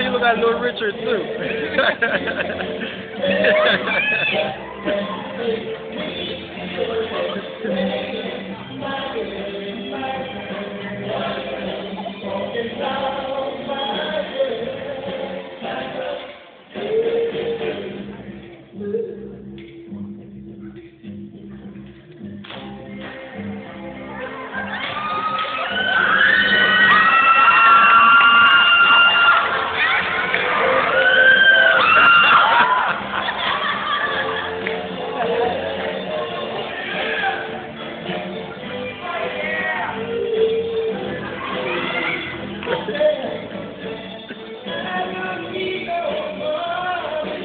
he look like Little Richard too.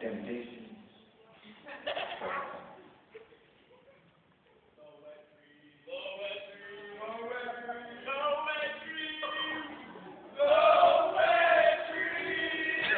Temptation.